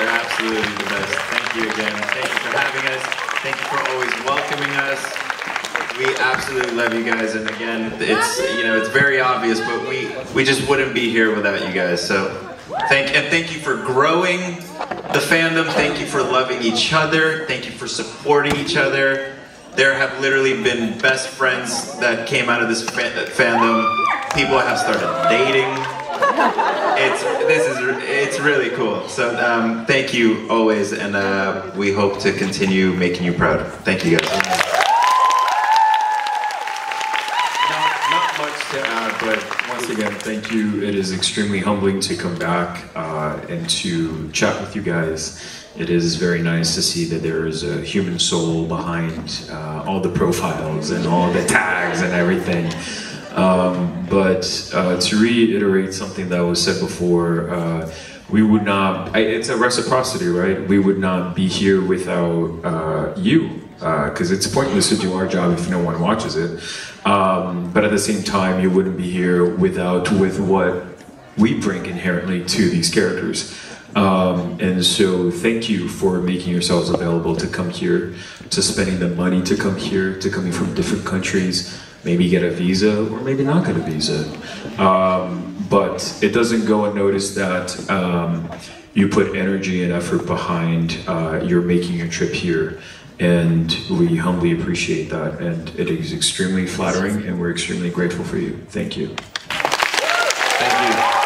absolutely the best. Thank you again. Thank you for having us. Thank you for always welcoming us. We absolutely love you guys, and again, it's you know it's very obvious, but we we just wouldn't be here without you guys. So thank and thank you for growing the fandom. Thank you for loving each other. Thank you for supporting each other. There have literally been best friends that came out of this fa fandom. People have started dating. It's this is it's really cool. So um, thank you always, and uh, we hope to continue making you proud. Thank you guys. Not much to add, but once again, thank you. It is extremely humbling to come back uh, and to chat with you guys. It is very nice to see that there is a human soul behind uh, all the profiles and all the tags and everything. Um, but uh, to reiterate something that was said before, uh, we would not, I, it's a reciprocity, right? We would not be here without uh, you because uh, it's pointless to do our job if no one watches it. Um, but at the same time, you wouldn't be here without with what we bring inherently to these characters. Um, and so, thank you for making yourselves available to come here, to spending the money to come here, to coming from different countries, maybe get a visa or maybe not get a visa. Um, but it doesn't go unnoticed that um, you put energy and effort behind uh, your making your trip here. And we humbly appreciate that. And it is extremely flattering and we're extremely grateful for you. Thank you. Thank you